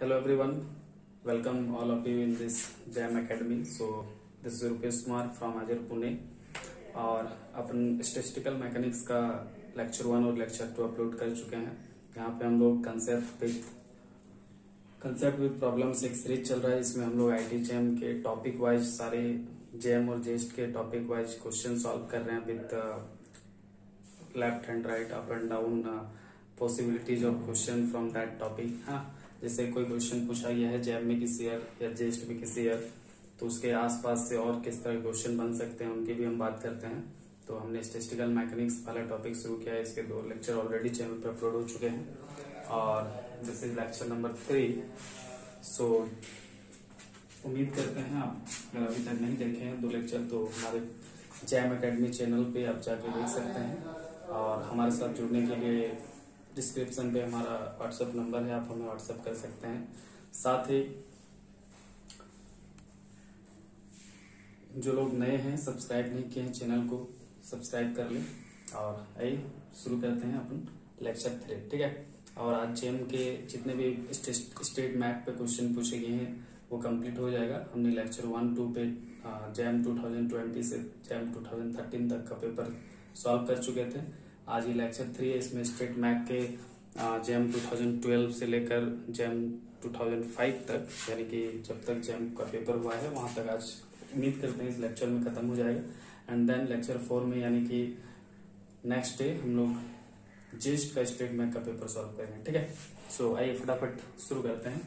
Hello everyone, welcome all of you in this JAM Academy. So this is Rupesh Kumar from Ajir Pune. और अपन statistical mechanics का lecture one और lecture two upload कर चुके हैं। यहाँ पे हम लोग कंसेप्ट कंसेप्ट विद प्रॉब्लम्स एक सीरीज़ चल रहा है इसमें हम लोग आईटी जैम के टॉपिक वाइज सारे जैम और जेस्ट के टॉपिक वाइज क्वेश्चन सॉल्व कर रहे हैं with left hand right up and down possibilities of question from that topic हाँ। जैसे कोई क्वेश्चन पूछा गया है जैम में किसी ईयर या जेस्ट में किसी ईयर तो उसके आसपास से और किस तरह क्वेश्चन बन सकते हैं, उनकी भी हम बात करते हैं। तो हमने स्टेटिस्टिकल मैकेनिक्स वाला टॉपिक शुरू किया है, इसके दो लेक्चर ऑलरेडी चैनल पर अपलोड हो चुके हैं। और this is lecture number three so उम्मीद करते हैं आप अगर अभी तक नहीं देखे हैं दो लेक्चर तो हमारे जैम अकेडमी चैनल पे आप जाके देख सकते हैं। और हमारे साथ जुड़ने के लिए डिस्क्रिप्शन पे हमारा व्हाट्सएप नंबर है, आप हमें व्हाट्सएप कर सकते हैं। साथ ही जो लोग नए हैं सब्सक्राइब नहीं किए हैं चैनल को सब्सक्राइब कर लें और आइए, शुरू करते हैं अपन लेक्चर थ्री ठीक है? और आज जेम के जितने भी स्टेट मैप पे क्वेश्चन पूछे गए हैं, वो कंप्लीट हो जाएगा। हमने लेक्चर वन टू पे जैम 2020 से जैम 2013 तक का पेपर सॉल्व कर चुके थे। आज ये लेक्चर थ्री है, इसमें स्टेट मैप के जैम 2012 से लेकर जैम 2005 तक, यानी कि जब तक जैम का पेपर हुआ है, वहाँ तक आज उम्मीद करते हैं इस लेक्चर में खत्म हो जाएगा। एंड देन लेक्चर फोर में यानी कि नेक्स्ट डे हम लोग जेस्ट का स्टेट मैथ का पेपर सॉल्व करेंगे, ठीक है? सो आइए फटाफट शुरू करते हैं।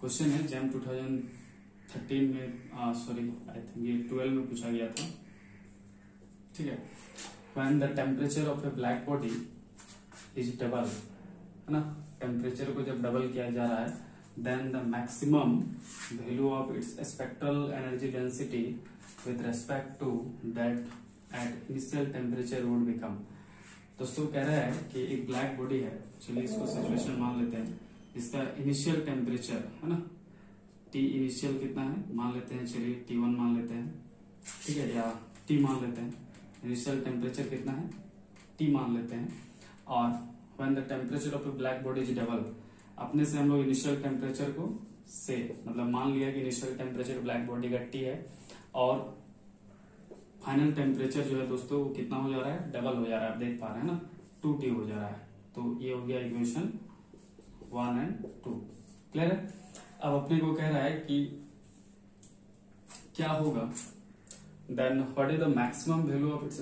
क्वेश्चन है जैम 2013 में सॉरी आई थिंक ये 12 में पूछा गया था। ठीक है? When the temperature of a black body is double है ना टेम्परेचर को जब डबल किया जा रहा है then the maximum value of its spectral energy density with respect to that at initial temperature would become दोस्तों कह रहा है कि एक ब्लैक बॉडी है चलिए इसको सिचुएशन मान लेते हैं इसका इनिशियल टेम्परेचर है ना टी इनिशियल कितना है मान लेते हैं चलिए टी वन मान लेते हैं ठीक है या टी मान लेते हैं इनिशियल टेम्परेचर कितना है? टी मान लेते हैं। और when the temperature of black body is double अपने से हम लोग इनिशियल टेम्परेचर को से मतलब मान लिया कि इनिशियल टेम्परेचर ब्लैक बॉडी का टी है, और फाइनल टेम्परेचर जो है दोस्तों, वो कितना हो जा रहा है? डबल हो जा रहा है। आप देख पा रहे हैं ना? टू टी हो जा रहा है। तो ये हो गया equation one and two clear है? अब अपने को कह रहा है कि क्या होगा? Then what is the maximum value of its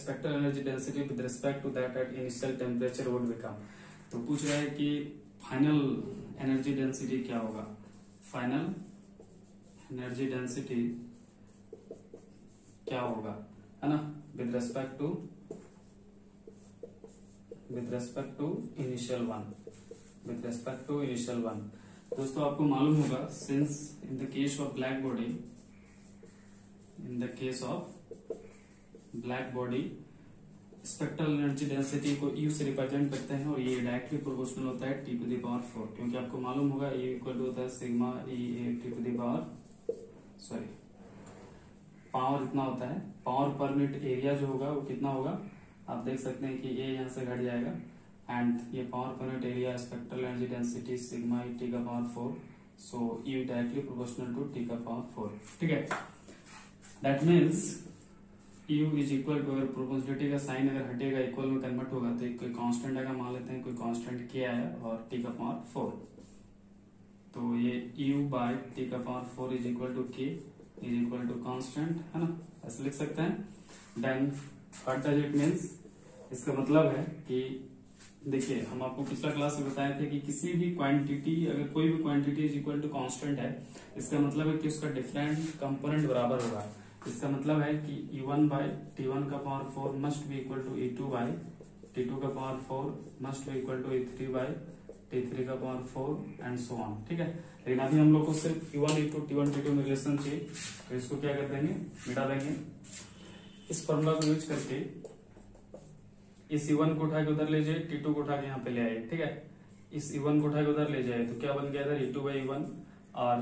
spectral energy density with respect to that at initial temperature would become तो पूछ रहा है कि फाइनल एनर्जी डेंसिटी क्या होगा? फाइनल एनर्जी डेंसिटी क्या होगा? है ना? With respect to with respect to initial one with respect to initial one दोस्तों, आपको मालूम होगा since in the case of black body in the case of black body spectral energy density को U से रिप्रेजेंट करते हैं और ये डायरेक्टली प्रोपोर्शनल होता है T to the power four क्योंकि आपको मालूम होगा ये इक्वल टू होता है sigma E A T to the power sorry power इतना होता है। पावर पर यूनिट एरिया जो होगा वो कितना होगा? आप देख सकते हैं कि ए यहाँ से घट जाएगा एंड ये power per unit area spectral energy density sigma E T का power four so U directly proportional to T का पावर फोर ठीक है? That means U is equal to अगर प्रोपोजिलिटी का साइन अगर हटेगा इक्वल में कन्वर्ट होगा तो कोई कांस्टेंट आएगा मान लेते हैं, कोई कांस्टेंट के आया और टी का पावर फोर तो ये यू बाय टी का power four is equal to K is equal to constant है ना? ऐसे लिख सकते हैं? Then what does it means इसका मतलब है कि, देखिए, हम आपको पिछला क्लास में बताए थे कि किसी भी क्वांटिटी अगर कोई भी quantity is equal to constant है, इसका मतलब है कि उसका डिफरेंट कंपोनेंट बराबर होगा। इसका मतलब है कि E one by T one का power four must be equal to E two by T two का power four must be equal to E three by T three का power four and so on ठीक है? लेकिन अभी हम लोग को सिर्फ़ E one E two T one T two में रिलेशन चाहिए। तो इसको क्या कर देंगे? मिटा देंगे। इस फॉर्मूला को यूज़ करके इस ई वन को उठा के उधर ले जाए टी टू को उठा के यहाँ पे ले आए ठीक है? इस ई वन को उठा के उधर ले जाए तो क्या बन गया इधर? ई टू बाई वन और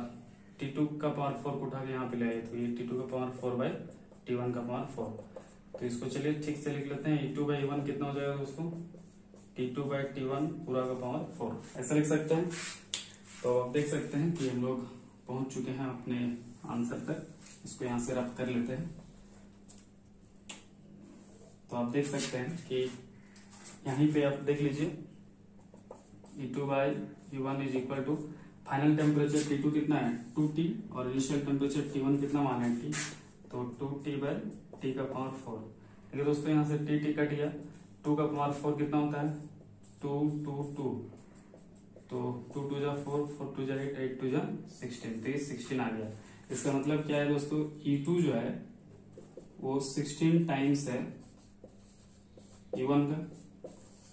टी टू का पावर फोर को उठा के यहाँ पे ले आए तो ये टी टू का power four by T one का पावर फोर तो इसको चलिए ठीक से लिख लेते हैं। ई टू बाई वन कितना हो जाएगा दोस्तों? T two by T one पूरा का पावर फोर ऐसा लिख सकते हैं? तो आप देख सकते हैं कि हम लोग पहुँच चुके हैं अपने आंसर तक। इसको यहाँ से रब कर लेते हैं। तो आप देख सकते हैं कि यहीं पे आप देख लीजिए। E two by one is equal to final temperature T two कितना है? टू टी और इनिशियल टेम्परेचर टी वन कितना माना है टी तो टू टी बाई टी का पावर फोर है दोस्तों, यहाँ से टी टी कट गया। टू का पावर फोर कितना होता है? टू टू टू तो टू टू जा फोर फोर टू जा एट एट टू जा सिक्सटीन तो ये सिक्सटीन आ गया। इसका मतलब क्या है दोस्तों? ई टू जो है, वो सिक्सटीन टाइम्स है ई वन का।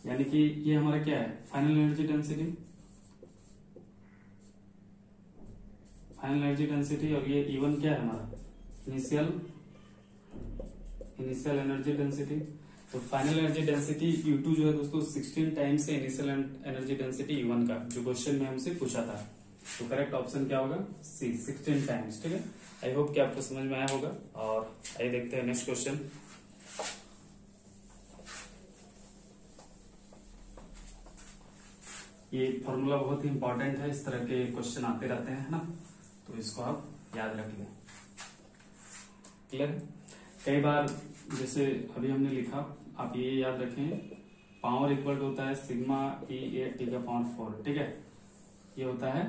यानी कि ये हमारा क्या है? Final energy density final energy density और ये इवन क्या है हमारा? इनिशियल इनिशियल एनर्जी डेंसिटी तो फाइनल एनर्जी डेंसिटी U2 जो है दोस्तों 16 टाइम्स है इनिशियल एनर्जी डेंसिटी E1 का, जो क्वेश्चन में हमसे पूछा था। तो करेक्ट ऑप्शन क्या होगा? सी 16 टाइम्स ठीक है? आई होप कि आपको समझ में आया होगा, और आइए देखते हैं नेक्स्ट क्वेश्चन ये फॉर्मूला बहुत ही इंपॉर्टेंट है, इस तरह के क्वेश्चन आते रहते हैं ना? तो इसको आप याद रख लें क्लियर कई बार जैसे अभी हमने लिखा आप ये याद रखें पावर इक्वल होता है सिग्मा ई ए टी का पावर फोर ठीक है? ये होता है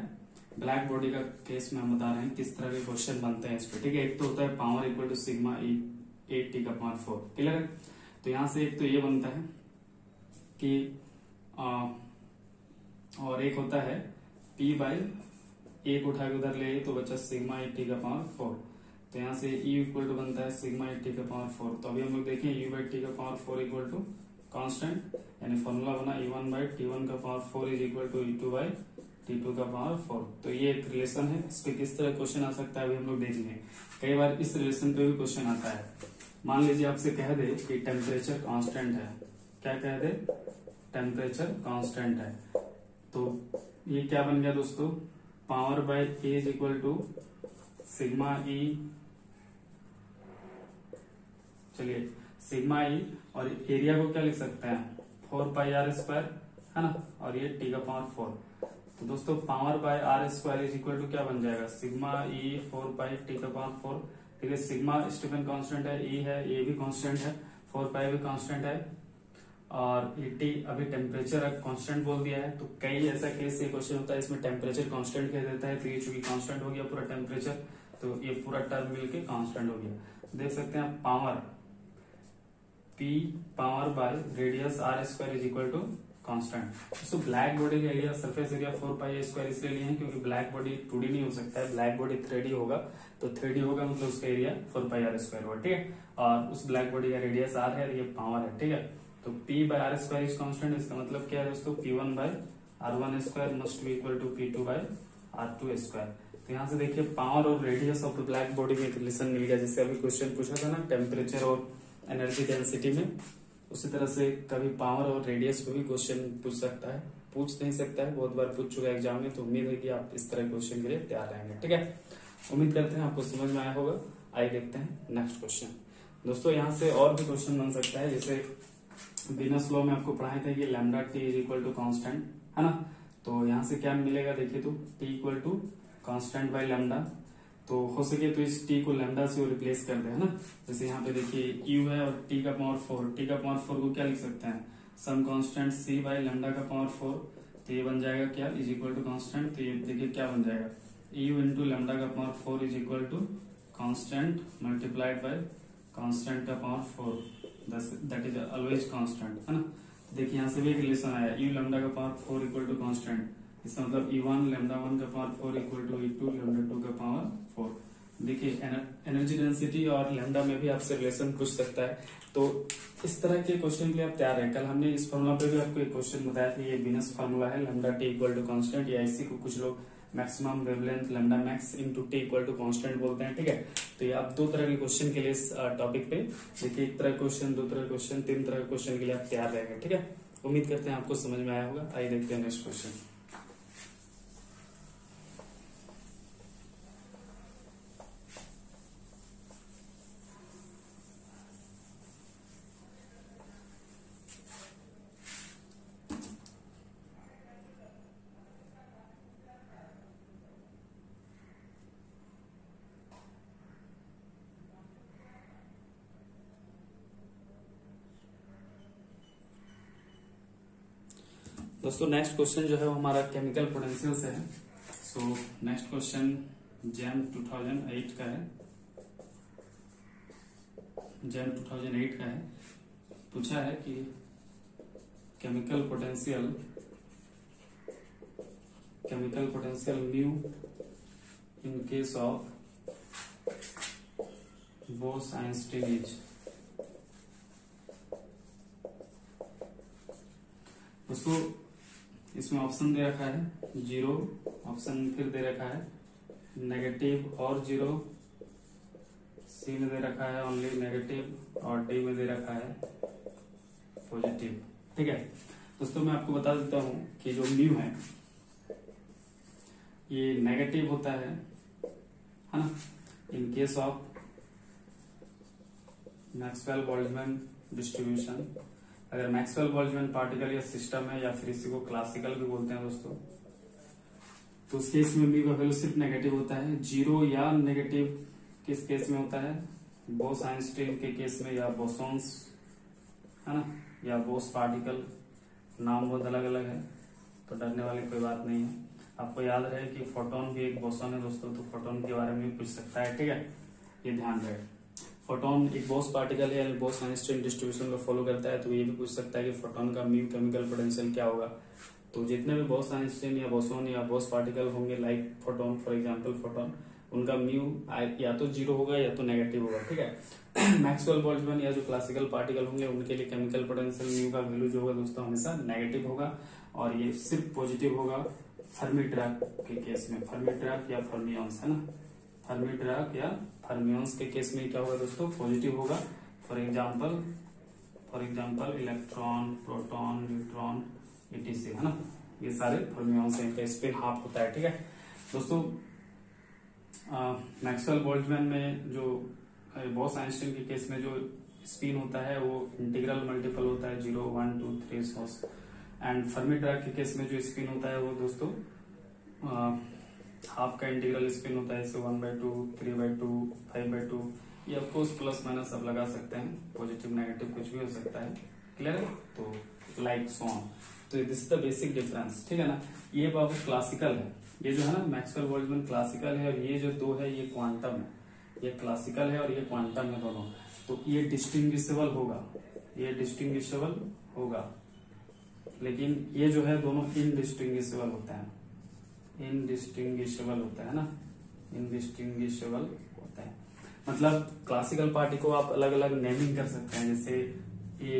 ब्लैक बॉडी का केस में हम बता रहे हैं किस तरह के क्वेश्चन बनते हैं इस पर ठीक है? एक तो होता है power equal to sigma E A T का पावर फोर क्लियर है तो यहाँ से एक तो ये बनता है कि आ, और एक होता है पी बाई एक उठा के उधर ले तो बच्चा सिग्मा ई टी का पावर फोर तो यहाँ से E इक्वल टू बनता है सिग्मा ई टी का पावर फोर तो अभी हम लोग देखें, U बाई टी का power four equal to constant यानी फॉर्मूला बना E one by T one का power four is equal to E two by T two का पावर फोर तो ये एक रिलेशन है इस पे किस तरह क्वेश्चन आ सकता है, अभी हम लोग देखेंगे कई बार इस रिलेशन पे भी क्वेश्चन आता है। मान लीजिए आपसे कह दे कि टेम्परेचर कांस्टेंट है। क्या कह दे? टेम्परेचर कांस्टेंट है। तो ये क्या बन गया दोस्तों? Power by A is equal to sigma E चलिए, सिग्मा ई और एरिया को क्या लिख सकते हैं? फोर पाई आर स्क्वायर, है ना? और ये टी का पावर फोर। तो दोस्तों, power by R square is equal to क्या बन जाएगा? Sigma E four pi T का पावर फोर। ठीक है सिग्मा स्टीफन कांस्टेंट है ई है ए भी कांस्टेंट है, फोर पाई भी कांस्टेंट है और टी अभी टेम्परेचर कांस्टेंट बोल दिया है तो कई ऐसा केस ये क्वेश्चन होता है, इसमें टेम्परेचर कांस्टेंट कह देता है तो ये चूँकि कांस्टेंट हो गया, पूरा टेम्परेचर तो ये पूरा टर्म मिलके कांस्टेंट हो गया। देख सकते हैं power P power by radius R square is equal to constant दोस्तों ब्लैक बॉडी का area surface area four pi square इसलिए लिए हैं, क्योंकि ब्लैक बॉडी टू नहीं हो सकता है ब्लैक बॉडी थ्री होगा तो थ्री होगा मतलब उसका area four pi R square होगा ठीक है? और उस ब्लैक बॉडी का रेडियस आर है और ये पावर है, ठीक है? तो P by R square is constant इसका मतलब क्या है दोस्तों? P one by R one square must be equal to P two by R two square तो यहाँ से देखिए पावर और रेडियस ऑफ़ ब्लैक बॉडी में रिलेशन मिल गया जैसे अभी क्वेश्चन पूछा था ना टेम्परेचर और एनर्जी डेंसिटी में। उसी तरह से कभी पावर और रेडियस पे भी क्वेश्चन पूछ सकता है। पूछ नहीं सकता है, बहुत बार पूछ चुका है एग्ज़ाम में तो उम्मीद है कि आप इस तरह क्वेश्चन के लिए तैयार रहेंगे, ठीक है? उम्मीद करते हैं आपको समझ में आया होगा। आइए देखते हैं नेक्स्ट क्वेश्चन दोस्तों, यहाँ से और भी क्वेश्चन बन सकता है, जैसे बिनस लॉ में आपको पढ़ाए थे कि lambda T is equal to constant है ना? तो यहाँ से क्या मिलेगा देखिए तो T equal to constant by lambda तो हो सके तो इस टी को लैमडा से रिप्लेस कर दे, है ना? जैसे यहाँ पे देखिए यू है और टी का पावर फोर टी का पावर फोर को क्या लिख सकते हैं? Some constant C by lambda का पावर फोर तो ये बन जाएगा क्या? इज़ इक्वल टू कांस्टेंट तो ये देखिए क्या बन जाएगा? यू इंटू लैमडा का power four is equal to constant multiplied by constant का power four that is always constant है ना? देखिए यहाँ से भी एक रिलेशन आया यू लैमडा का power four equal to constant इसका मतलब ई वन लेमडा वन का power four equal to E two lambda two का पावर फोर देखिए एनर्जी डेंसिटी और लेमडा में भी आपसे रिलेशन पूछ सकता है। तो इस तरह के क्वेश्चन के लिए आप तैयार हैं। कल हमने इस फॉर्मूला पे भी आपको एक क्वेश्चन बताया था, ये बिनस फॉर्मूला है lambda T equal to constant या इसी को कुछ लोग maximum wavelength lambda max into T equal to constant बोलते हैं, ठीक है? तो ये आप दो तरह के क्वेश्चन के लिए इस टॉपिक पे, देखिए, एक तरह क्वेश्चन दो तरह क्वेश्चन तीन तरह क्वेश्चन के लिए आप तैयार रहेंगे, ठीक है? उम्मीद करते हैं आपको समझ में आया होगा। आइए देखते हैं नेक्स्ट क्वेश्चन दोस्तों नेक्स्ट क्वेश्चन जो है वो हमारा केमिकल पोटेंशियल से है। सो नेक्स्ट क्वेश्चन जैम 2008 का है। जैम 2008 का है। पूछा है कि chemical potential chemical potential mu in case of Bose science is दोस्तों इसमें ऑप्शन दे रखा है ज़ीरो, ऑप्शन फिर दे रखा है नेगेटिव और ज़ीरो। सी में दे रखा है ओनली नेगेटिव और डी में दे रखा है पॉजिटिव। ठीक है? दोस्तों, मैं आपको बता देता हूँ कि जो म्यू है, ये नेगेटिव होता है है ना? In case of Maxwell Boltzmann distribution अगर मैक्सवेल बोल्टजमैन पार्टिकल या सिस्टम है या फिर इसी को क्लासिकल भी बोलते हैं दोस्तों तो उस केस में म्यू का वैल्यू सिर्फ़ नेगेटिव होता है। ज़ीरो या नेगेटिव किस केस में होता है? बोस आइंस्टीन के केस में या बोसोन्स है ना? या बोस पार्टिकल नाम बहुत अलग अलग है तो डरने वाली कोई बात नहीं है। आपको याद रहे कि फोटोन भी एक बोसोन है दोस्तों तो फोटोन के बारे में पूछ सकता है, ठीक है? ये ध्यान रहे। फोटोन एक बोस पार्टिकल है बोस आइंस्टीन डिस्ट्रीब्यूशन को फॉलो करता है तो ये भी पूछ सकता है कि फोटोन का म्यू केमिकल पोटेंशियल क्या होगा। तो जितने भी बोस आइंस्टीन या बोसोन या बोस पार्टिकल होंगे like photon for example photon उनका म्यू या तो ज़ीरो होगा या तो नेगेटिव होगा, ठीक है? मैक्सवेल बोल्टजमैन या जो क्लासिकल पार्टिकल होंगे, उनके लिए केमिकल पोटेंशियल म्यू का वैल्यू जो होगा दोस्तों, हमेशा नेगेटिव होगा, और ये सिर्फ़ पॉजिटिव होगा फर्मी ड्रग के केस में। फर्मी ड्रग या फर्मियंस है ना? फर्मी ड्रग या फर्मियंस के केस में क्या होगा दोस्तों? पॉजिटिव होगा। For example for example electron proton neutron etc है ना? ये सारे फर्मियंस हैं स्पिन हाफ़ होता है, ठीक है? दोस्तों मैक्सवेल बोल्टमैन में जो बॉस आइंस्टीन के केस में जो स्पिन होता है, वो इंटीग्रल मल्टीपल होता है zero one two three source and Fermi Dirac के केस में जो स्पिन होता है, वो दोस्तों हाफ़ का इंटीग्रल स्पिन होता है जैसे one by two, three by two, five by two. ये ऑफकोर्स प्लस माइनस सब लगा सकते हैं। पॉजिटिव, नेगेटिव कुछ भी हो सकता है। क्लियर तो लाइक सॉन्ग तो दिस द बेसिक डिफरेंस ठीक है ना? ये बाबू क्लासिकल है। ये जो है ना मैक्सवेल बोल्टजमैन क्लासिकल है और ये जो दो है, ये क्वांटम है। ये क्लासिकल है और ये क्वांटम है दोनों। तो ये डिस्टिंग्विशेबल होगा। ये डिस्टिंग्विशेबल होगा। लेकिन ये जो है, दोनों इनडिस्टिंग्विशेबल होता है। इनडिस्टिंग्विशेबल होता है ना? इनडिस्टिंग्विशेबल होता है। मतलब क्लासिकल पार्टी को आप अलग अलग नेमिंग कर सकते हैं। जैसे ए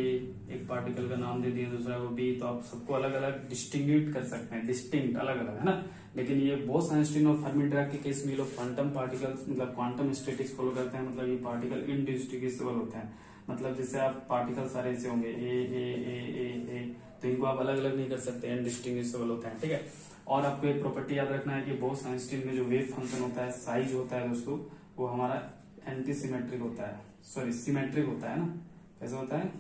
एक पार्टिकल का नाम दे दिया, दूसरा वो बी तो आप सबको अलग अलग डिस्टिंग कर सकते हैं। डिस्टिंग अलग अलग है ना? लेकिन ये बोस आइंस्टीन और फर्मी ड्रैग के केस में लोग क्वांटम पार्टिकल्स मतलब क्वांटम स्टेटिक्स फॉलो करते हैं। मतलब ये पार्टिकल इनडिस्टिंग्विशेबल होते हैं। मतलब जैसे आप पार्टिकल सारे ऐसे होंगे ए ए ए ए ए तो इनको आप अलग अलग नहीं कर सकते। इनडिस्टिंग्विशेबल होते हैं, ठीक है? और आपको एक प्रॉपर्टी याद रखना है कि बोस आइंस्टीन में जो वेव फ़ंक्शन होता है साइज़ होता है दोस्तों, वो हमारा एंटी सिमेट्रिक होता है। सॉरी सिमेट्रिक होता है ना? कैसे होता है?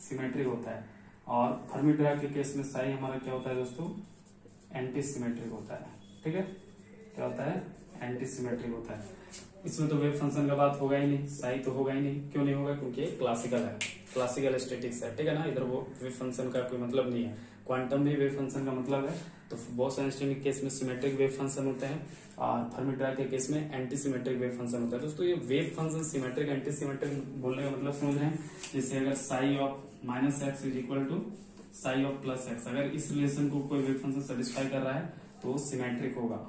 सिमेट्रिक होता है। और फर्मी ड्रैग के केस में साई हमारा क्या होता है दोस्तों? एंटी सिमेट्रिक होता है। ठीक है? क्या होता है? एंटी सिमेट्रिक होता है। इसमें तो वेव फ़ंक्शन का बात होगा ही नहीं। साई तो होगा ही नहीं। क्यों नहीं होगा? क्योंकि क्लासिकल है। क्लासिकल स्टेटिक्स है। ठीक है ना? इधर वो वेव फ़ंक्शन का कोई मतलब नहीं है। क्वांटम भी वेव फ़ंक्शन का मतलब है तो बॉस आइंस्टाइन के केस में सिमेट्रिक वेव फ़ंक्शन होते हैं और फर्मीड्रा के केस में एंटी सिमेट्रिक वेव फ़ंक्शन होता है। दोस्तों, ये wave function symmetric anti symmetric बोलने का मतलब समझ रहे हैं, जैसे अगर psi of minus X is equal to psi of plus X अगर इस रिलेशन को कोई वेव फ़ंक्शन सेटिस्फाई कर रहा है तो सिमेट्रिक होगा,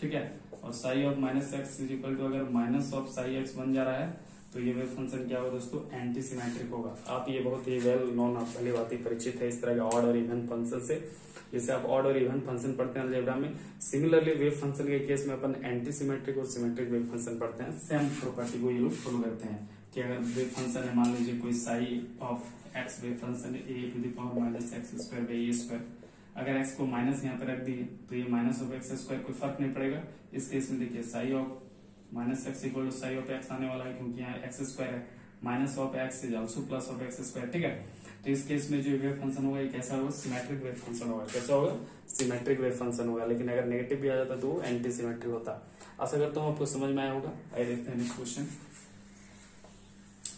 ठीक है? और psi of minus X is equal to अगर माइनस ऑफ़ साई एक्स बन जा रहा है तो ये वेव फ़ंक्शन क्या होगा दोस्तों? एंटी सिमेट्रिक होगा। आप ये बहुत ही वेल नॉन आप पहली बात ही परिचित है इस तरह के ऑड और इवन फ़ंक्शन से। जैसे आप ऑड और इवन फ़ंक्शन पढ़ते हैं अलजेब्रा में सिमिलरली वेव फ़ंक्शन के केस में अपन एंटी सिमेट्रिक और सिमेट्रिक वेव फ़ंक्शन पढ़ते हैं। सेम प्रॉपर्टी को ये लोग फॉलो करते हैं कि अगर वेव फ़ंक्शन है, मान लीजिए कोई psi of X wave function A to the power minus X square by A square अगर एक्स को माइनस यहाँ पे रख दिए तो ये माइनस ऑफ़ एक्स स्क्वायर कोई फ़र्क नहीं पड़ेगा। इस केस में देखिए psi of minus X equal to psi of X आने वाला है क्योंकि यहाँ एक्स स्क्वायर है। Minus of X is also plus of X square ठीक है? तो इस केस में जो वेव फ़ंक्शन होगा कैसा होगा? सिमेट्रिक वेव फ़ंक्शन होगा। कैसा होगा? सिमेट्रिक वेव फ़ंक्शन होगा। लेकिन अगर नेगेटिव भी आ जाता तो एंटी सिमेट्रिक होता। आशा करता हूँ आपको समझ में आया होगा। आइए देखते हैं नेक्स्ट क्वेश्चन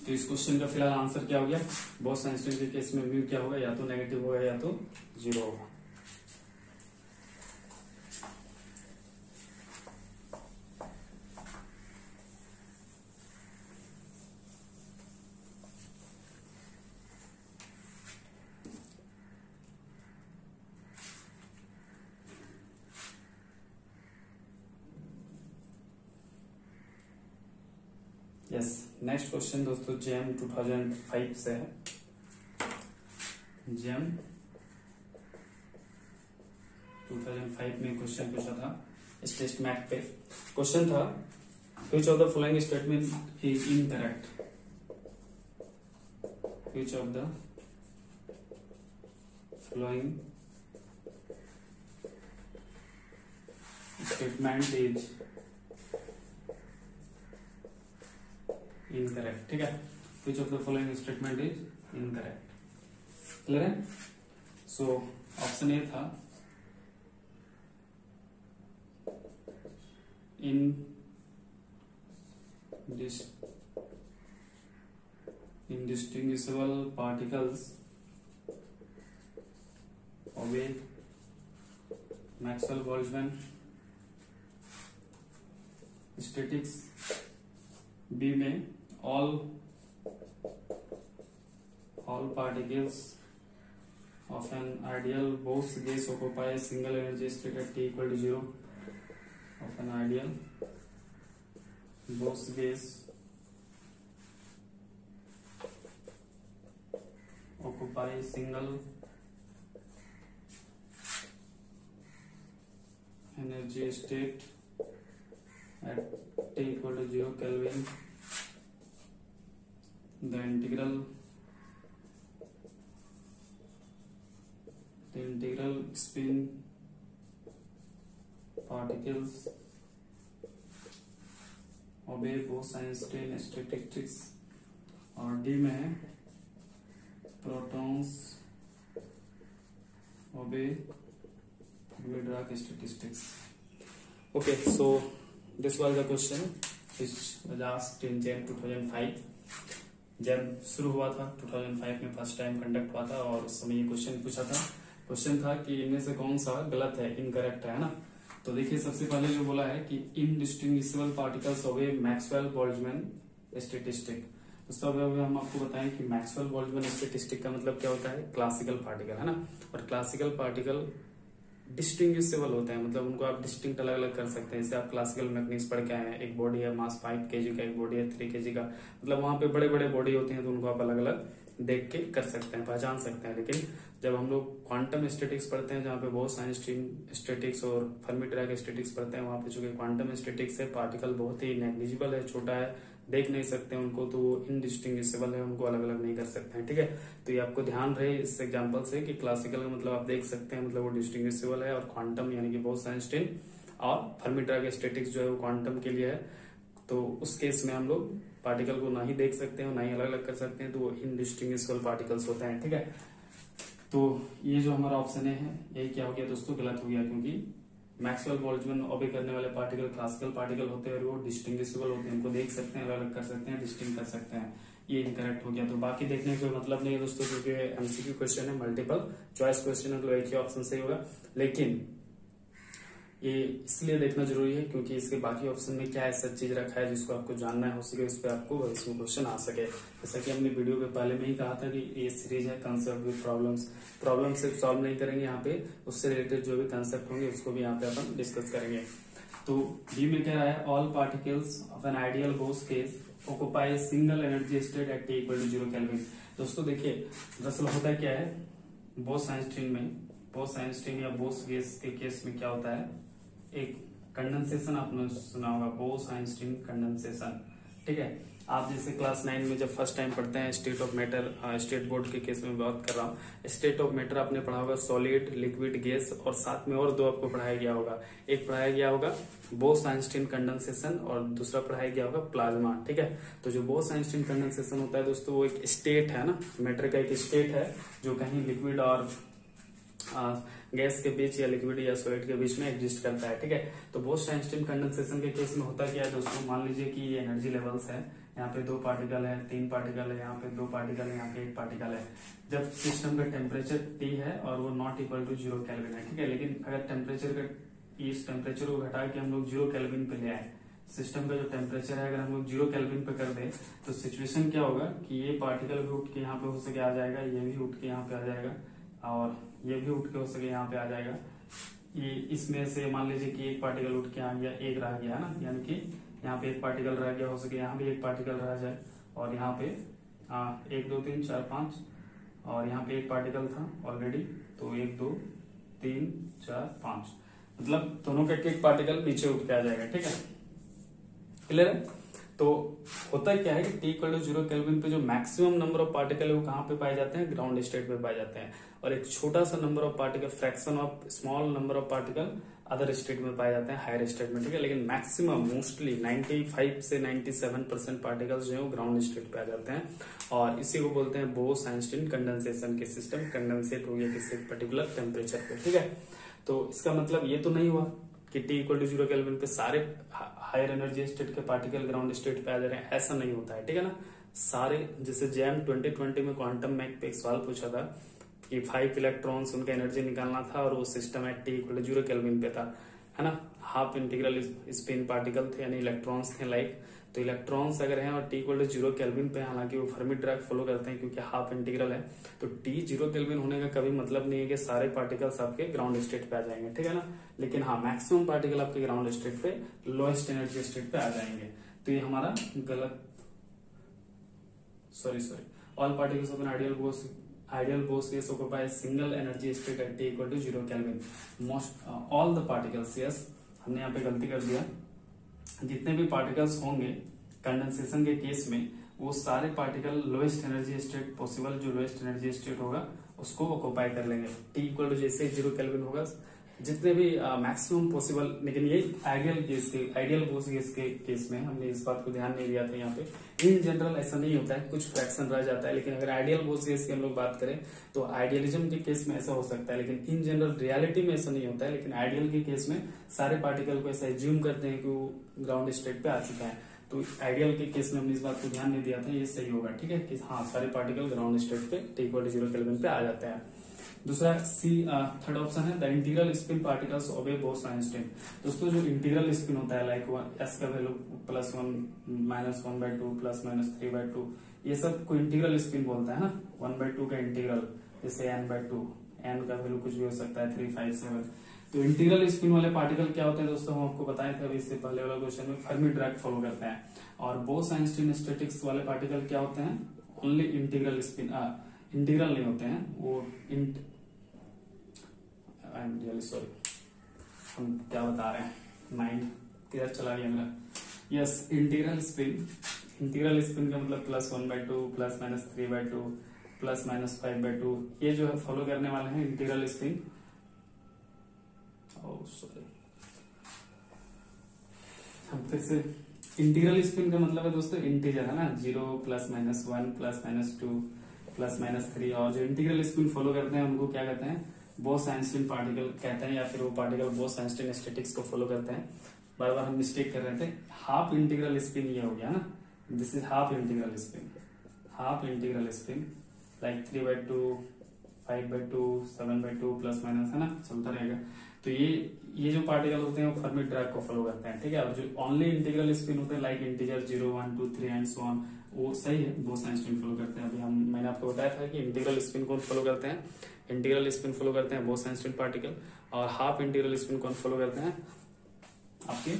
तो इस क्वेश्चन का फ़िलहाल आंसर क्या हो गया? बहुत आइंस्टाइन के केस में व्यू क्या होगा? या तो नेगेटिव होगा या तो ज़ीरो होगा। यस नेक्स्ट क्वेश्चन दोस्तों जेम 2005 से है। जेम 2005 में क्वेश्चन पूछा था स्टेट मैप पे। क्वेश्चन था which of the following statement is in correct which of the following statement is incorrect ठीक है? Which of the following statement is incorrect clear है? सो ऑप्शन ए था in this indistinguishable particles obey Maxwell Boltzmann statistics B में all all particles of an ideal Bose gas occupy a single energy state at t equal to zero of an ideal Bose gas occupy a single energy state at t equal to 0 Kelvin the integral the integral spin particles obey Bose-Einstein statistics और D में है protons obey Dirac statistics okay so this was the question which asked in Jan 2005 जब शुरू हुआ था 2005 में first time conduct हुआ था और उस समय ये क्वेश्चन पूछा था। क्वेश्चन था कि इनमें से कौन सा गलत है इनकरेक्ट है ना? तो देखिए, सबसे पहले जो बोला है कि indistinguishable particles of a Maxwell Boltzmann statistic दोस्तों अभी हम आपको बताएँ कि मैक्सवेल बोल्जमैन स्टेटिस्टिक का मतलब क्या होता है? क्लासिकल पार्टिकल है ना? और क्लासिकल पार्टिकल डिस्टिंग्विशेबल होते हैं मतलब उनको आप डिस्टिंक्ट अलग अलग कर सकते हैं। जैसे आप क्लासिकल मैकेनिक्स पढ़ के आए हैं, एक बॉडी है मास फाइव के का, एक बॉडी है थ्री के का मतलब वहाँ पे बड़े बड़े बॉडी होते हैं तो उनको आप अलग अलग देख के कर सकते हैं, पहचान सकते हैं। लेकिन जब हम लोग क्वांटम स्टेटिक्स पढ़ते हैं, जहाँ पे बहुत साइंस स्ट्रीम स्टेटिक्स और फर्मी स्टेटिक्स पढ़ते हैं, वहाँ पे चूँकि क्वांटम स्टेटिक्स है पार्टिकल बहुत ही नेग्लिजिबल है, छोटा है देख नहीं सकते उनको तो वो इनडिस्टिंग्विशेबल है, उनको अलग अलग नहीं कर सकते हैं, ठीक है? तो ये आपको ध्यान रहे इस एग्ज़ाम्पल से कि क्लासिकल का मतलब आप देख सकते हैं मतलब वो डिस्टिंग्विशेबल है और क्वांटम यानी कि बहुत साइंस्टीन और फर्मीट्रा के स्टेटिक्स जो है वो क्वांटम के लिए है। तो उस केस में हम लोग पार्टिकल को ना ही देख सकते हैं ना ही अलग अलग कर सकते हैं तो वो इनडिस्टिंग्विशेबल पार्टिकल्स होते हैं, ठीक है? तो ये जो हमारा ऑप्शन है, यही क्या हो गया दोस्तों? गलत हो गया, क्योंकि मैक्सवेल बोल्जमैन ऑबे करने वाले पार्टिकल क्लासिकल पार्टिकल होते हैं और वो डिस्टिंग्विशेबल होते हैं। उनको देख सकते हैं, अलग अलग कर सकते हैं डिस्टिंग कर सकते हैं। ये इनकरेक्ट हो गया। तो बाकी देखने का मतलब नहीं है दोस्तों, क्योंकि एमसीक्यू क्वेश्चन है मल्टीपल चॉइस क्वेश्चन है तो एक ही ऑप्शन सही होगा। लेकिन ये इसलिए देखना ज़रूरी है क्योंकि इसके बाकी ऑप्शन में क्या ऐसा चीज़ रखा है जिसको आपको जानना हो सके उस पर आपको इसमें क्वेश्चन आ सके। जैसा कि हमने वीडियो के पहले में ही कहा था कि ये सीरीज़ है कंसेप्ट विद प्रॉब्लम्स प्रॉब्लम सिर्फ़ सॉल्व नहीं करेंगे यहाँ पे, उससे रिलेटेड जो भी कंसेप्ट होंगे, उसको भी यहाँ पे अपन डिस्कस करेंगे। तो बी में कह रहा है all particles of an ideal Bose case occupy single energy state at equal to zero kelvin दोस्तों देखिए, दरअसल होता क्या है बोस साइंस में बोस साइंस या बोस गैस के केस में क्या होता है? एक कंडेंसेशन आपने सुना होगा बोस आइंस्टीन कंडेंसेशन ठीक है? आप जैसे क्लास नाइन में जब फ़र्स्ट टाइम पढ़ते हैं state of matter state board के केस में बात कर रहा हूँ स्टेट ऑफ़ मैटर आपने पढ़ा होगा सॉलिड लिक्विड गैस और साथ में और दो आपको पढ़ाया गया होगा। एक पढ़ाया गया होगा बोस आइंस्टीन कंडेंसेशन और दूसरा पढ़ाया गया होगा प्लाज्मा ठीक है? तो जो बोस आइंस्टीन कंडेंसेशन होता है दोस्तों, वो एक स्टेट है ना? मैटर का एक स्टेट है, जो कहीं लिक्विड और गैस के बीच या लिक्विड या सॉलिड के बीच में एग्जिस्ट करता है, ठीक है? तो बोस्ट आइंस्टीन कंडेंसेशन के केस में होता क्या है दोस्तों? मान लीजिए कि ये एनर्जी लेवल्स है, यहाँ पे दो पार्टिकल है, तीन पार्टिकल है, यहाँ पे दो पार्टिकल है, यहाँ पे एक पार्टिकल है। जब सिस्टम का टेम्परेचर टी है और वो not equal to zero kelvin है, ठीक है? लेकिन अगर टेम्परेचर का इस टेम्परेचर को घटा के हम लोग ज़ीरो कैलविन पे ले आए सिस्टम का जो टेम्परेचर है, अगर हम लोग ज़ीरो कैलविन पे कर दे तो सिचुएशन क्या होगा कि ये पार्टिकल भी उठ के यहाँ पे हो सके, आ जाएगा, ये भी उठ के यहाँ पे आ जाएगा। और ये भी उठ के हो सके यहाँ पे आ जाएगा। ये इसमें से मान लीजिए कि एक पार्टिकल उठ के आ गया एक रह गया है ना? यानी कि यहाँ पे एक पार्टिकल रह गया हो सके यहाँ भी एक पार्टिकल रह जाए। और यहाँ पे आ, एक दो तीन चार पाँच और यहाँ पे एक पार्टिकल था ऑलरेडी तो एक दो तीन चार पाँच। मतलब दोनों का एक एक पार्टिकल नीचे उठ के आ जाएगा ठीक है? क्लियर है? तो होता है क्या है कि T equal to zero kelvin पे जो मैक्सिमम नंबर ऑफ़ पार्टिकल है वो कहाँ पे पाए जाते हैं? ग्राउंड स्टेट पे पाए जाते हैं। और एक छोटा सा number of particle fraction of small number of particle other state में पाए जाते हैं हायर स्टेट में, ठीक है? लेकिन मैक्सिमम मोस्टली 95 से 97 परसेंट पार्टिकल्स जो है वो ग्राउंड स्टेट पे आ जाते हैं। और इसी को बोलते हैं बोस आइंस्टीन कंडेंसेशन के सिस्टम कंडेंसेट हो गया किसी पर्टिकुलर टेम्परेचर पे, ठीक है? तो इसका मतलब ये तो नहीं हुआ कि टी इक्वल टू ज़ीरो पे सारे हायर एनर्जी स्टेट के पार्टिकल ग्राउंड स्टेट पे आ जा रहे हैं। ऐसा नहीं होता है, ठीक है ना? सारे, जैसे जैम 2020 में क्वांटम मैक पे एक सवाल पूछा था कि फाइव इलेक्ट्रॉन्स उनका एनर्जी निकालना था और वो सिस्टम है टी इक्वल ज़ीरो केल्विन पे था, है ना? हाफ़ इंटीग्रल स्पिन पार्टिकल थे, यानी इलेक्ट्रॉन्स थे लाइक तो इलेक्ट्रॉन्स अगर हैं और T equal to zero kelvin पे हालाँकि वो फर्मी ड्रैग फॉलो करते हैं क्योंकि हाफ़ इंटीग्रल है। तो टी ज़ीरो केल्विन होने का कभी मतलब नहीं है कि सारे पार्टिकल्स आपके ग्राउंड स्टेट पे आ जाएँगे, ठीक है ना? लेकिन हाँ मैक्सिमम पार्टिकल आपके ग्राउंड स्टेट पे लोएस्ट एनर्जी स्टेट पे आ जाएँगे। तो ये हमारा गलत sorry sorry all particles of an ideal Bose ideal Bose case occupy a single energy state at T equal to Kelvin. Most uh, all the particles yes हमने यहाँ पे गलती कर दिया जितने भी पार्टिकल्स होंगे कंडेंसेशन के केस में वो सारे particle lowest energy state possible जो लोएस्ट एनर्जी स्टेट होगा उसको ऑक्यूपाई कर लेंगे टी इक्वल टू जैसे ज़ीरो केल्विन होगा जितने भी मैक्सिमम पॉसिबल लेकिन ये आइडियल केस के आइडियल केस के केस में हमने इस बात को ध्यान नहीं दिया था यहाँ पे। इन जनरल ऐसा नहीं होता है, कुछ फ्रैक्शन रह जाता है, लेकिन अगर आइडियल बोस केस की हम लोग बात करें तो आइडियलिज्म के केस में ऐसा हो सकता है, लेकिन इन जनरल रियलिटी में ऐसा नहीं होता है, लेकिन आइडियल के केस में सारे पार्टिकल को ऐसा एज्यूम करते हैं कि वो ग्राउंड स्टेट पे आ चुका है। तो आइडियल के केस में हमने इस बात को ध्यान नहीं दिया था, ये सही होगा, ठीक है? कि हाँ सारे पार्टिकल ग्राउंड स्टेट पे टी ज़ीरो पे आ जाते हैं। दूसरा सी थर्ड ऑप्शन है the integral spin particles of a Bose Einstein दोस्तों, जो इंटीग्रल स्पिन होता है लाइक एस का value plus one minus one by two plus minus three by two ये सबको इंटीग्रल स्पिन बोलता है ना? वन बाई टू का इंटीग्रल जैसे एन बाई टू एन का वैल्यू कुछ भी हो सकता है थ्री फाइव सेवन तो इंटीग्रल स्पिन वाले पार्टिकल क्या होते हैं दोस्तों? हम आपको बताए थे अभी इससे पहले वाला क्वेश्चन में फर्मी ड्रैग फॉलो करते हैं। और बोस आइंस्टीन स्टेटिक्स वाले पार्टिकल क्या होते हैं? ओनली इंटीग्रल स्पिन इंटीग्रल नहीं होते हैं, वो आई एम रियली सॉरी हम क्या बता रहे हैं? माइंड किधर चला गया मेरा। Yes integral spin integral spin का मतलब plus one by two plus minus three by two plus minus five by two ये जो है फॉलो करने वाले हैं इंटीग्रल स्पिन सॉरी हम फिर से इंटीग्रल स्पिन का मतलब है दोस्तों इंटीजर है ना? Zero plus minus one plus minus two plus minus three और जो इंटीग्रल स्पिन फॉलो करते हैं, उनको क्या कहते हैं? बोस आइंस्टीन पार्टिकल कहते हैं, या फिर वो पार्टिकल बोस आइंस्टीन स्टेटिक्स को फॉलो करते हैं। बार बार हम मिस्टेक कर रहे थे। हाफ़ इंटीग्रल स्पिन ये हो गया ना? This is half integral spin half integral spin like three by two five by two seven by two plus minus है ना? चलता रहेगा। तो ये ये जो पार्टिकल होते हैं, वो फर्मी ड्रैग को फॉलो करते हैं, ठीक है? और जो ओनली इंटीग्रल स्पिन होते हैं like integer zero one two three and so on वो सही है बोस आइंस्टीन फॉलो करते हैं। अभी हम, मैंने आपको बताया था कि इंटीग्रल स्पिन कौन फॉलो करते हैं। इंटीग्रल स्पिन फॉलो करते हैं बोस आइंस्टीन पार्टिकल और हाफ़ इंटीग्रल स्पिन कौन फॉलो करते हैं आपके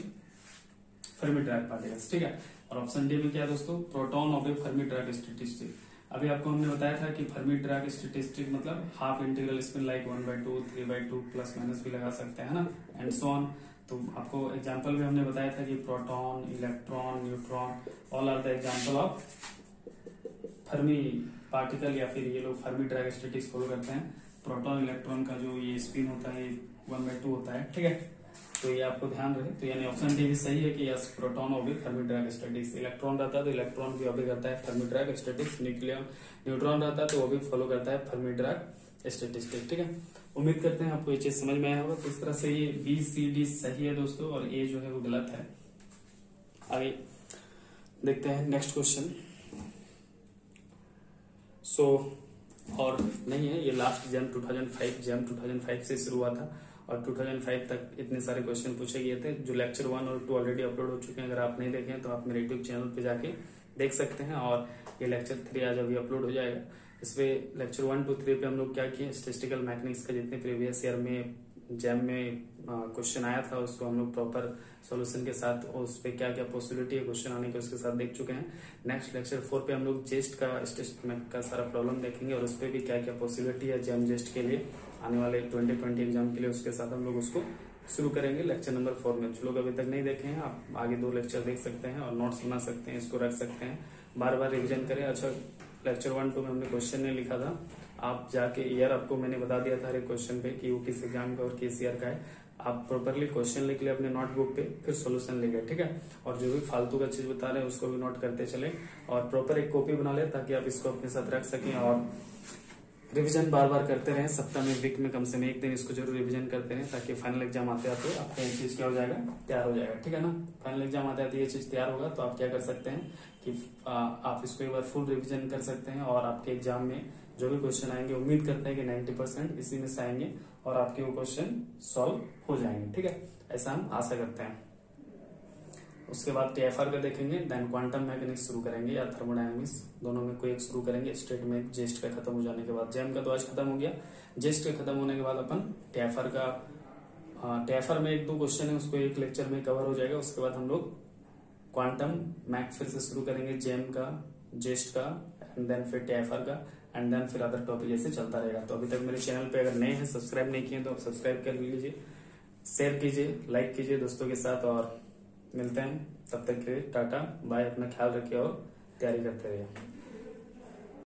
फर्मी ड्रैग पार्टिकल्स ठीक है? और ऑप्शन डी में क्या है दोस्तों? Proton of a Fermi Dirac statistic अभी आपको हमने बताया था कि फर्मी ड्रैग स्टेटिस्टिक मतलब half integral spin like one by two three by two plus minus भी लगा सकते हैं ना? एंड सो ऑन तो आपको एग्जांपल भी हमने बताया था कि proton electron neutron all are the example of Fermi particle या फिर ये लोग फर्मी ड्रैग स्टेटिक्स फॉलो करते हैं। प्रोटॉन इलेक्ट्रॉन का जो ये स्पिन होता है वन बाई टू होता है, ठीक है? तो ये आपको ध्यान रहे। तो यानी ऑप्शन डी भी सही है कि यस प्रोटॉन भी फर्मी ड्रैग स्टेटिक्स इलेक्ट्रॉन रहता है तो इलेक्ट्रॉन भी अभी करता है Fermi Dirac statistics nuclear neutron रहता है तो वो भी फॉलो करता है फर्मी ड्रैग स्टेटिस्टिक ठीक है? उम्मीद करते हैं आपको ये चीज़ समझ में आया होगा। किस तरह से ये बी सी डी सही है दोस्तों और ए जो है वो गलत है। आगे देखते हैं नेक्स्ट क्वेश्चन सो और नहीं है, ये लास्ट जैम 2005 जैम 2005 से शुरू हुआ था और 2005 तक इतने सारे क्वेश्चन पूछे गए थे जो लेक्चर वन और टू ऑलरेडी अपलोड हो चुके हैं। अगर आप नहीं देखें तो आप मेरे यूट्यूब चैनल पे जाके देख सकते हैं और ये लेक्चर थ्री आज अभी अपलोड हो जाएगा। इसपे लेक्चर वन टू थ्री पे हम लोग क्या किए? स्टेटिस्टिकल मैकेनिक्स का जितने प्रीवियस ईयर में जैम में क्वेश्चन आया था, उसको हम लोग प्रॉपर सॉल्यूशन के साथ उस पर क्या क्या पॉसिबिलिटी है क्वेश्चन आने के उसके साथ देख चुके हैं। नेक्स्ट लेक्चर फोर पे हम लोग जेस्ट का का सारा प्रॉब्लम देखेंगे और उस पर भी क्या क्या पॉसिबिलिटी है जैम जेस्ट के लिए। आने वाले ट्वेंटी ट्वेंटी एग्ज़ाम के लिए उसके साथ हम लोग उसको शुरू करेंगे लेक्चर नंबर फोर में। जो लोग अभी तक नहीं देखे हैं, आप आगे दो लेक्चर देख सकते हैं और नोट्स बना सकते हैं, इसको रख सकते हैं। बार बार रिविजन करें। अच्छा लेक्चर वन टू में हमने क्वेश्चन नहीं लिखा था। आप जाके ईयर आपको मैंने बता दिया था हर एक क्वेश्चन पे कि वो किस एग्ज़ाम का और किस ईयर का है। आप प्रॉपरली क्वेश्चन लिख ले अपने नोटबुक पे, फिर सोल्यूशन ले लिखे ठीक है? और जो भी फालतू का चीज़ बता रहे हैं, उसको भी नोट करते चले और प्रॉपर एक कॉपी बना ले ताकि आप इसको अपने साथ रख सकें और रिवीजन बार बार करते रहें। सप्ताह में वीक में कम से कम एक दिन इसको ज़रूर रिवीजन करते रहे ताकि फाइनल एग्ज़ाम आते आते आपका ये चीज़ क्या हो जाएगा? तैयार हो जाएगा ठीक है ना? फाइनल एग्ज़ाम आते आते ये चीज़ तैयार होगा तो आप क्या कर सकते हैं कि आ, आप इसको एक बार फुल रिविजन कर सकते हैं और आपके एग्ज़ाम में जो भी क्वेश्चन आएँगे उम्मीद करते हैं कि 90 परसेंट इसी में से आएँगे और आपके वो क्वेश्चन सॉल्व हो जाएँगे ठीक है? ऐसा हम आशा करते हैं। उसके बाद टीएफआर का देखेंगे देन क्वांटम मैकेनिक्स शुरू करेंगे या थर्मोडायनेमिक्स दोनों में कोई एक शुरू करेंगे स्टेट में जेस्ट का खत्म हो जाने के बाद। जैम का तो आज खत्म हो गया। जेस्ट का खत्म होने के बाद अपन टीएफआर का टीएफआर में एक दो क्वेश्चन है, उसको एक लेक्चर में कवर हो जाएगा। उसके बाद हम लोग क्वांटम मैक फिर से शुरू करेंगे जेम का जेस्ट का एंड देन फिर टीएफआर का एंड देन फिर अदर टॉपिक ऐसे चलता रहेगा। तो अभी तक मेरे चैनल पे अगर नए हैं सब्सक्राइब नहीं किए तो सब्सक्राइब कर लीजिए शेयर कीजिए लाइक कीजिए दोस्तों के साथ और मिलते हैं, तब तक के लिए टाटा, बाय, अपना ख्याल रखिए और तैयारी करते रहिए।